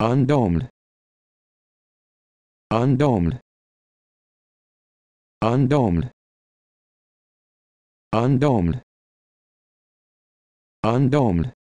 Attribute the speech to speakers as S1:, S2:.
S1: undomed. Undomed. Undomed. Undomed. Undomed.